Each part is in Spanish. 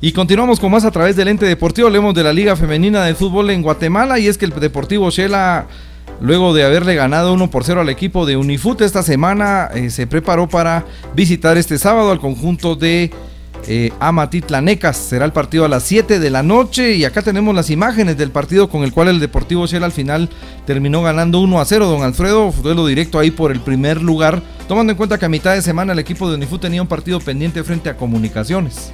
Y continuamos con más a través del ente deportivo. Hablemos de la Liga Femenina de Fútbol en Guatemala. Y es que el Deportivo Shela, luego de haberle ganado 1 por 0 al equipo de Unifut esta semana, eh, se preparó para visitar este sábado al conjunto de eh, Amatitlanecas. Será el partido a las 7 de la noche. Y acá tenemos las imágenes del partido con el cual el Deportivo Shela al final terminó ganando 1 a 0. Don Alfredo, duelo directo ahí por el primer lugar. Tomando en cuenta que a mitad de semana el equipo de Unifut tenía un partido pendiente frente a Comunicaciones.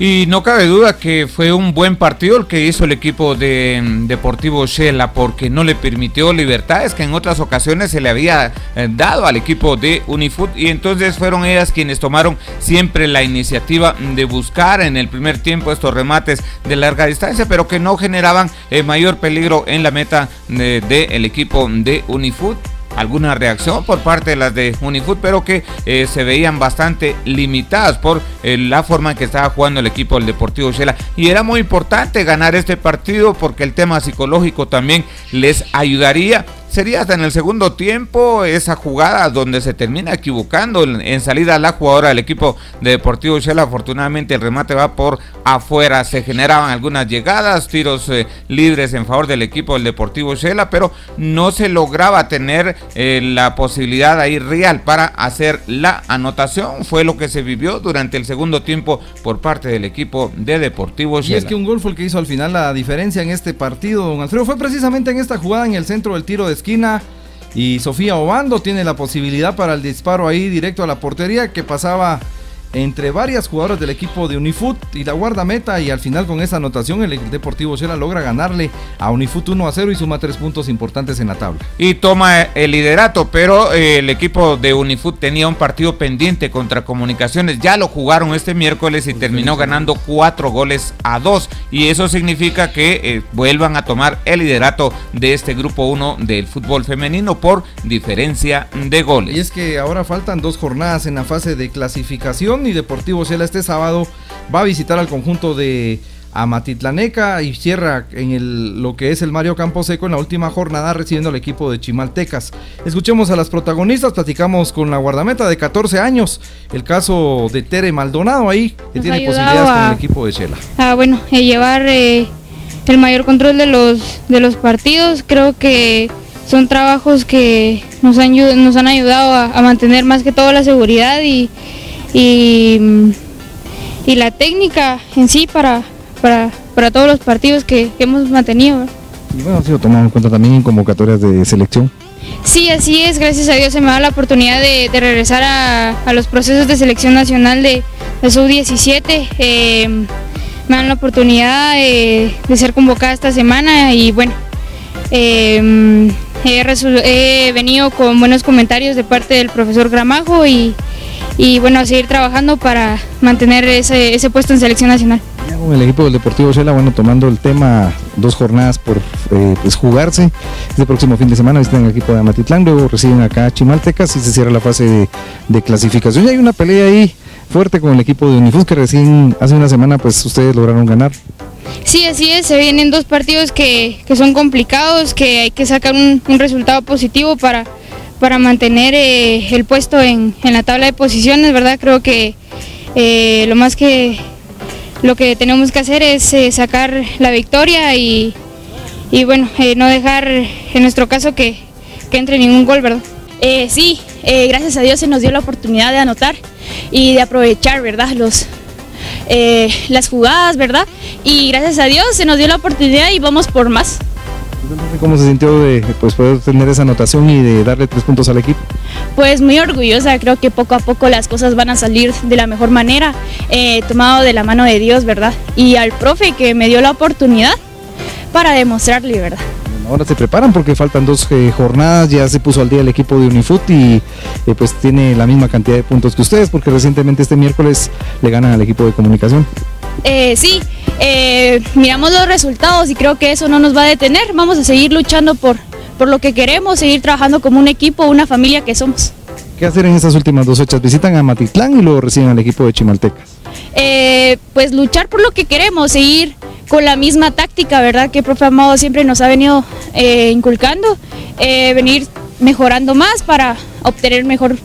Y no cabe duda que fue un buen partido el que hizo el equipo de mm, Deportivo Shela porque no le permitió libertades que en otras ocasiones se le había eh, dado al equipo de Unifoot. Y entonces fueron ellas quienes tomaron siempre la iniciativa de buscar en el primer tiempo estos remates de larga distancia pero que no generaban eh, mayor peligro en la meta del de, equipo de Unifoot alguna reacción por parte de las de Unifoot, pero que eh, se veían bastante limitadas por eh, la forma en que estaba jugando el equipo del Deportivo Shela. Y era muy importante ganar este partido porque el tema psicológico también les ayudaría sería hasta en el segundo tiempo esa jugada donde se termina equivocando en, salida la jugadora del equipo de Deportivo Shela. Afortunadamente el remate va por afuera. Se generaban algunas llegadas, tiros eh, libres en favor del equipo del Deportivo Shela, pero no se lograba tener eh, la posibilidad ahí real para hacer la anotación. Fue lo que se vivió durante el segundo tiempo por parte del equipo de Deportivo Shela. Y es que un gol fue el que hizo al final la diferencia en este partido, don Alfredo. Fue precisamente en esta jugada en el centro del tiro de esquina y Sofía Obando tiene la posibilidad para el disparo ahí directo a la portería que pasaba entre varias jugadoras del equipo de Unifut y la guardameta y al final con esa anotación el Deportivo Shela logra ganarle a Unifut 1 a 0 y suma tres puntos importantes en la tabla. Y toma el liderato, pero eh, el equipo de Unifut tenía un partido pendiente contra Comunicaciones, ya lo jugaron este miércoles y terminó ganando cuatro goles a dos y eso significa que eh, vuelvan a tomar el liderato de este grupo 1 del fútbol femenino por diferencia de goles. Y es que ahora faltan dos jornadas en la fase de clasificación y Deportivo Cela este sábado va a visitar al conjunto de Amatitlaneca y cierra en el, lo que es el Mario Camposeco en la última jornada recibiendo al equipo de Chimaltecas. Escuchemos a las protagonistas, platicamos con la guardameta de 14 años, el caso de Tere Maldonado ahí, que tiene posibilidades con el equipo de Chela. Ah, bueno, llevar eh, el mayor control de los, de los partidos, creo que son trabajos que nos han, nos han ayudado a mantener más que todo la seguridad y, y, y la técnica en sí para, para, para todos los partidos que, hemos mantenido. Y bueno, ha sido tomado en cuenta también en convocatorias de selección. Sí, así es, gracias a Dios se me da la oportunidad de, regresar a, los procesos de selección nacional de, de Sub-17. Eh, me dan la oportunidad de ser convocada esta semana y bueno, eh, he, he, venido con buenos comentarios de parte del profesor Gramajo y, y bueno, seguir trabajando para mantener ese, ese puesto en selección nacional. Con el equipo del Deportivo Shela, bueno, tomando el tema, dos jornadas por eh, pues jugarse. Este próximo fin de semana visitan el equipo de Amatitlán, luego reciben acá a Chimaltecas y se cierra la fase de, clasificación. Y hay una pelea ahí fuerte con el equipo de Unifus que recién hace una semana pues ustedes lograron ganar. Sí, así es, se vienen dos partidos que, que son complicados, que hay que sacar un, un resultado positivo para, para mantener eh, el puesto en, la tabla de posiciones, ¿verdad? Creo que eh, lo más que lo que tenemos que hacer es eh, sacar la victoria y, bueno, no dejar en nuestro caso que, entre ningún gol, ¿verdad? sí, gracias a Dios se nos dio la oportunidad de anotar y de aprovechar, ¿verdad? Los, las jugadas, ¿verdad? Y gracias a Dios se nos dio la oportunidad y vamos por más. ¿Cómo se sintió de pues, poder tener esa anotación y de darle tres puntos al equipo? Pues muy orgullosa, creo que poco a poco las cosas van a salir de la mejor manera, eh, tomado de la mano de Dios, ¿verdad? Y al profe que me dio la oportunidad para demostrarle, ¿verdad? ahora se preparan porque faltan dos eh, jornadas, ya se puso al día el equipo de Unifut y eh, pues tiene la misma cantidad de puntos que ustedes porque recientemente este miércoles le ganan al equipo de comunicación. Eh, sí, eh, miramos los resultados y creo que eso no nos va a detener. Vamos a seguir luchando por, por lo que queremos, seguir trabajando como un equipo, una familia que somos. ¿Qué hacer en estas últimas dos fechas? Visitan a Matitlán y luego reciben al equipo de Chimaltecas. Eh, pues luchar por lo que queremos, seguir con la misma táctica, ¿verdad? Que el profe Amado siempre nos ha venido inculcando, venir mejorando más para obtener mejor